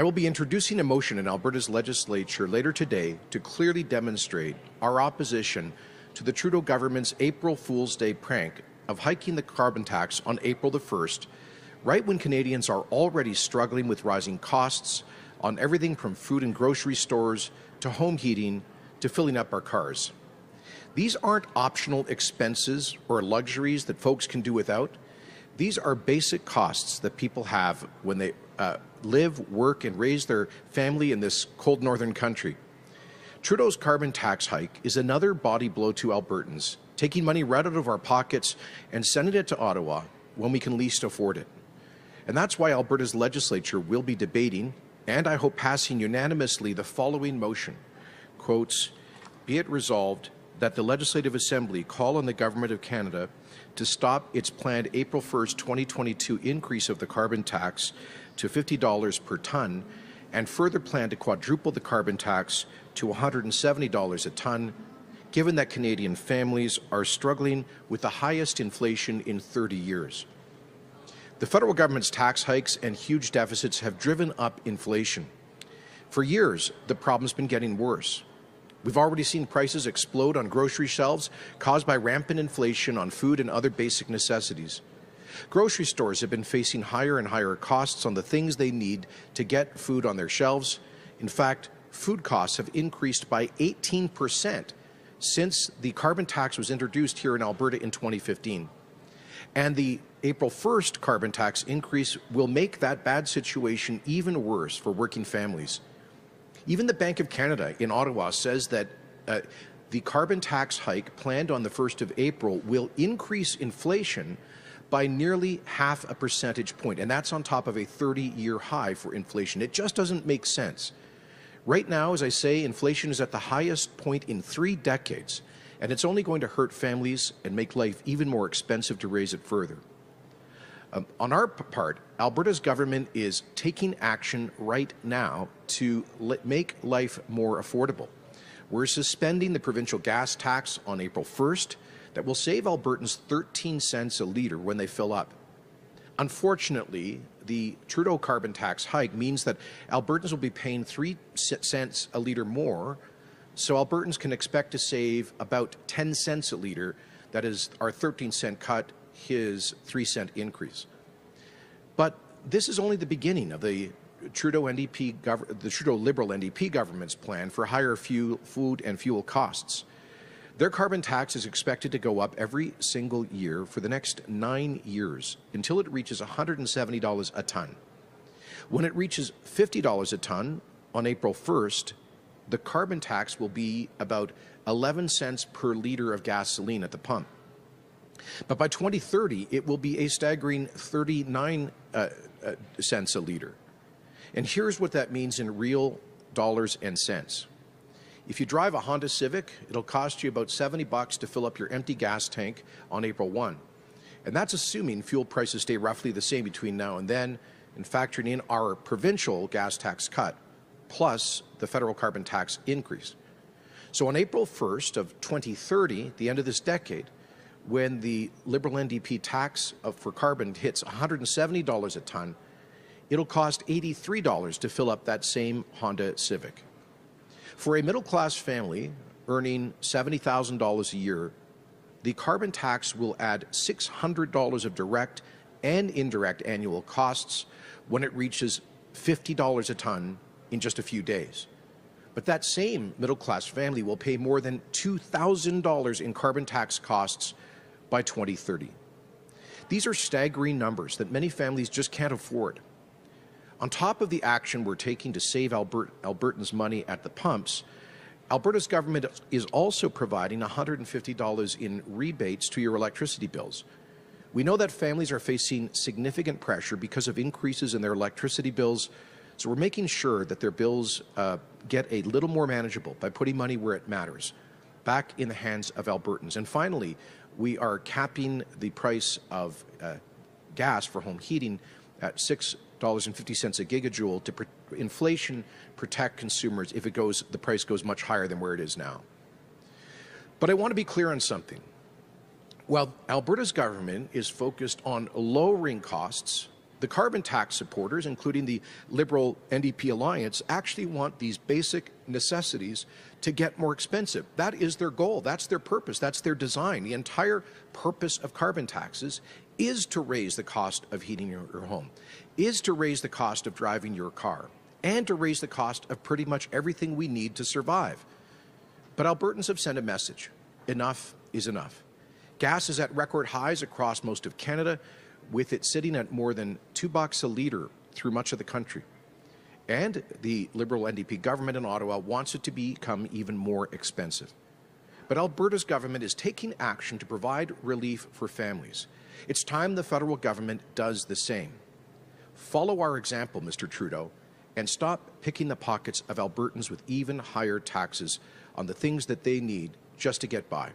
I will be introducing a motion in Alberta's legislature later today to clearly demonstrate our opposition to the Trudeau government's April Fool's Day prank of hiking the carbon tax on April the 1st, right when Canadians are already struggling with rising costs on everything from food and grocery stores to home heating to filling up our cars. These aren't optional expenses or luxuries that folks can do without. These are basic costs that people have when they uh, live, work, and raise their family in this cold northern country. Trudeau's carbon tax hike is another body blow to Albertans, taking money right out of our pockets and sending it to Ottawa when we can least afford it. And that's why Alberta's legislature will be debating and I hope passing unanimously the following motion. Quotes, be it resolved that the Legislative Assembly call on the Government of Canada to stop its planned April 1, 2022 increase of the carbon tax to $50 per tonne and further plan to quadruple the carbon tax to $170 a tonne, given that Canadian families are struggling with the highest inflation in 30 years. The federal government's tax hikes and huge deficits have driven up inflation. For years, the problem's been getting worse. We've already seen prices explode on grocery shelves caused by rampant inflation on food and other basic necessities. Grocery stores have been facing higher and higher costs on the things they need to get food on their shelves. In fact, food costs have increased by 18 percent since the carbon tax was introduced here in Alberta in 2015. And the April 1st carbon tax increase will make that bad situation even worse for working families. Even the Bank of Canada in Ottawa says that uh, the carbon tax hike planned on the 1st of April will increase inflation by nearly half a percentage point, and that's on top of a 30-year high for inflation. It just doesn't make sense. Right now, as I say, inflation is at the highest point in three decades, and it's only going to hurt families and make life even more expensive to raise it further. Um, on our part, Alberta's government is taking action right now to make life more affordable. We're suspending the provincial gas tax on April 1st that will save Albertans 13 cents a litre when they fill up. Unfortunately, the Trudeau carbon tax hike means that Albertans will be paying 3 cents a litre more, so Albertans can expect to save about 10 cents a litre, that is our 13 cent cut his three cent increase. But this is only the beginning of the Trudeau NDP the Trudeau Liberal NDP government's plan for higher fuel, food and fuel costs. Their carbon tax is expected to go up every single year for the next nine years until it reaches $170 a ton. When it reaches $50 a ton on April 1st, the carbon tax will be about 11 cents per litre of gasoline at the pump. But by 2030, it will be a staggering 39 uh, uh, cents a litre. And here's what that means in real dollars and cents. If you drive a Honda Civic, it'll cost you about 70 bucks to fill up your empty gas tank on April 1. And that's assuming fuel prices stay roughly the same between now and then and factoring in our provincial gas tax cut plus the federal carbon tax increase. So on April 1st of 2030, the end of this decade, when the Liberal NDP tax uh, for carbon hits $170 a ton, it'll cost $83 to fill up that same Honda Civic. For a middle class family earning $70,000 a year, the carbon tax will add $600 of direct and indirect annual costs when it reaches $50 a ton in just a few days. But that same middle class family will pay more than $2,000 in carbon tax costs by 2030. These are staggering numbers that many families just can't afford. On top of the action we're taking to save Albert, Albertans money at the pumps, Alberta's government is also providing $150 in rebates to your electricity bills. We know that families are facing significant pressure because of increases in their electricity bills, so we're making sure that their bills uh, get a little more manageable by putting money where it matters, back in the hands of Albertans. And finally, we are capping the price of uh, gas for home heating at $6.50 a gigajoule to pr inflation protect consumers if it goes, the price goes much higher than where it is now. But I want to be clear on something. While Alberta's government is focused on lowering costs The carbon tax supporters, including the Liberal NDP alliance, actually want these basic necessities to get more expensive. That is their goal. That's their purpose. That's their design. The entire purpose of carbon taxes is to raise the cost of heating your, home, is to raise the cost of driving your car, and to raise the cost of pretty much everything we need to survive. But Albertans have sent a message. Enough is enough. Gas is at record highs across most of Canada, with it sitting at more than two bucks a litre through much of the country. And the Liberal NDP government in Ottawa wants it to become even more expensive. But Alberta's government is taking action to provide relief for families. It's time the federal government does the same. Follow our example, Mr. Trudeau, and stop picking the pockets of Albertans with even higher taxes on the things that they need just to get by.